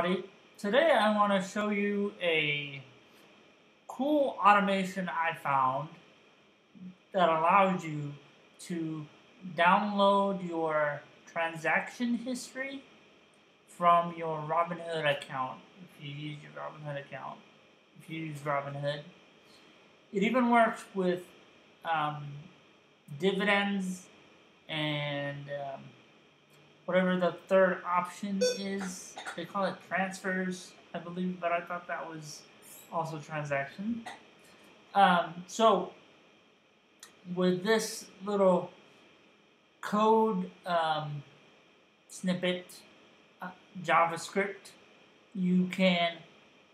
everybody. Today I want to show you a cool automation I found that allows you to download your transaction history from your Robinhood account if you use your Robinhood account if you use Robinhood. It even works with um, dividends and um, whatever the third option is. They call it transfers, I believe, but I thought that was also transaction. Um, so with this little code um, snippet uh, JavaScript, you can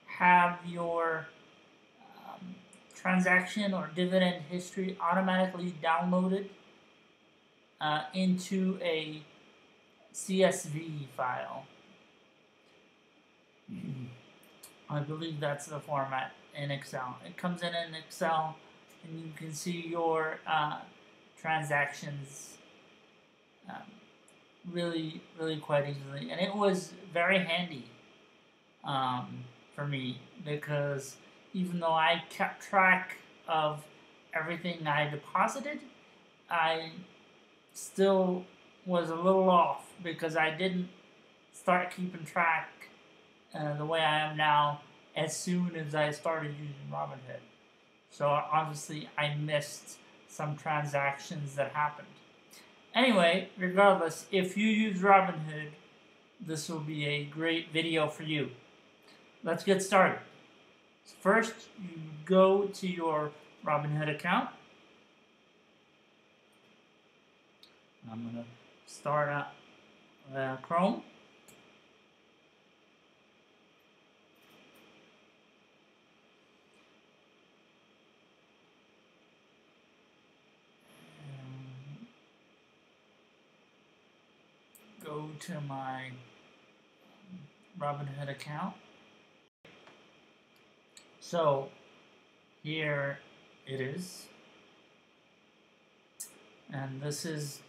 have your um, transaction or dividend history automatically downloaded uh, into a CSV file. I believe that's the format in Excel. It comes in in Excel and you can see your uh, transactions um, really, really quite easily. And it was very handy um, for me because even though I kept track of everything I deposited, I still was a little off because I didn't start keeping track the way I am now as soon as I started using Robinhood. So obviously I missed some transactions that happened. Anyway, regardless, if you use Robinhood, this will be a great video for you. Let's get started. First, you go to your Robinhood account. I'm going to start up uh, Chrome. To my Robinhood account. So here it is. And this is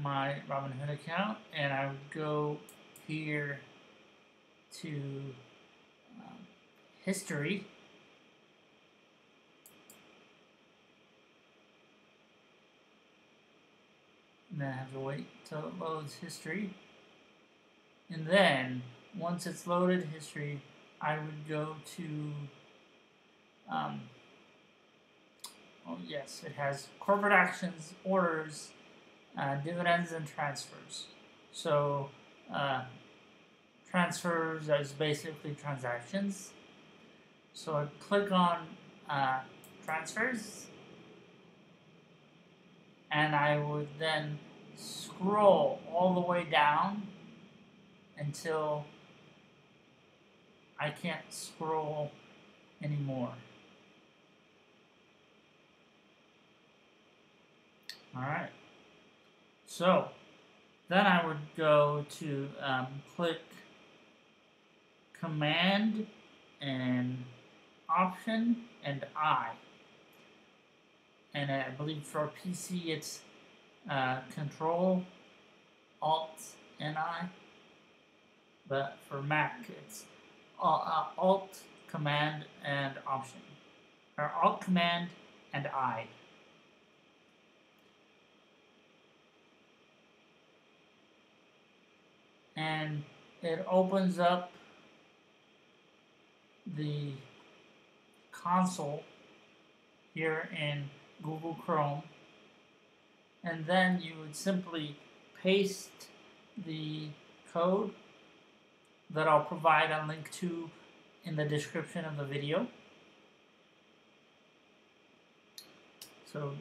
my Robinhood account and I would go here to um, history and then I have to wait till it loads history and then once it's loaded history I would go to um, oh yes it has corporate actions orders uh, dividends and transfers. So uh, transfers is basically transactions. So I click on uh, transfers and I would then scroll all the way down until I can't scroll anymore. All right. So then I would go to um, click Command and Option and I. And I believe for PC it's uh, Control Alt and I. But for Mac it's Alt Command and Option. Or Alt Command and I. and it opens up the console here in Google Chrome and then you would simply paste the code that I'll provide a link to in the description of the video. So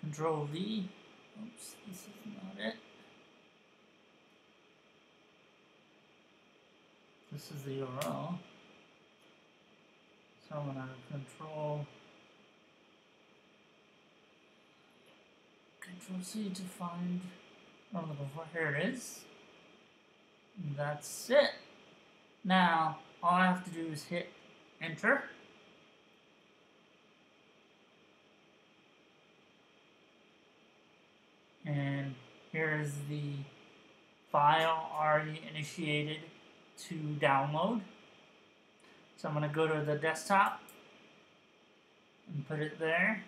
control V, oops, this is not it. This is the URL. So I'm to control Control C to find oh, what I'm looking for. Here it is. That's it. Now, all I have to do is hit enter. And here's the file already initiated to download. So I'm going to go to the desktop and put it there.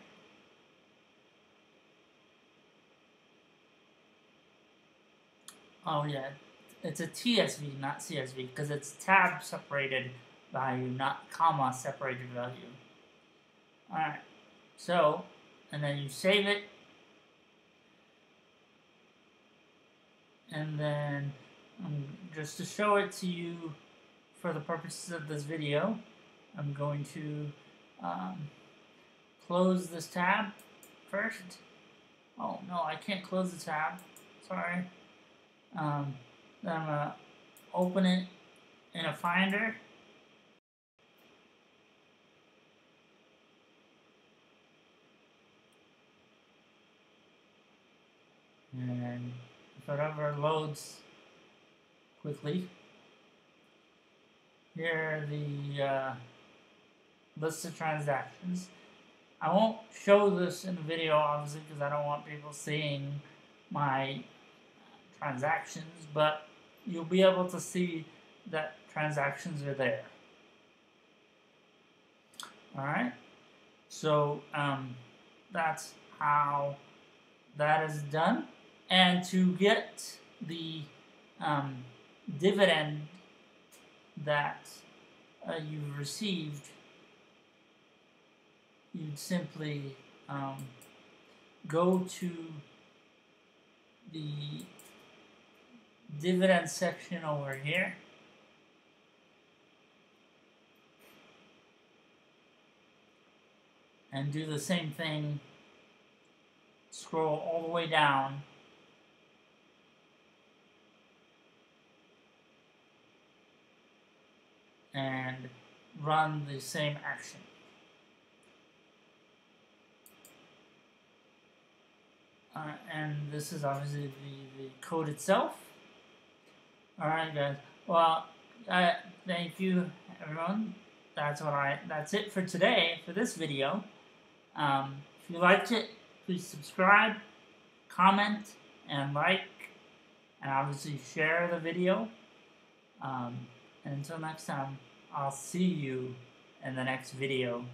Oh yeah, it's a TSV, not CSV, because it's tab separated value, not comma separated value. Alright, so, and then you save it, and then um, just to show it to you for the purposes of this video, I'm going to um, close this tab first. Oh no, I can't close the tab. Sorry. Um, then I'm gonna open it in a Finder. And if it ever loads quickly, here are the uh, list of transactions. I won't show this in the video obviously because I don't want people seeing my transactions, but you'll be able to see that transactions are there. Alright, so um, that's how that is done. And to get the um, dividend that uh, you've received, you'd simply um, go to the dividend section over here. And do the same thing, scroll all the way down and run the same action. Uh, and this is obviously the, the code itself. Alright guys, well, uh, thank you everyone. That's what I, that's it for today, for this video. Um, if you liked it, please subscribe, comment, and like, and obviously share the video. Um, and until next time, I'll see you in the next video.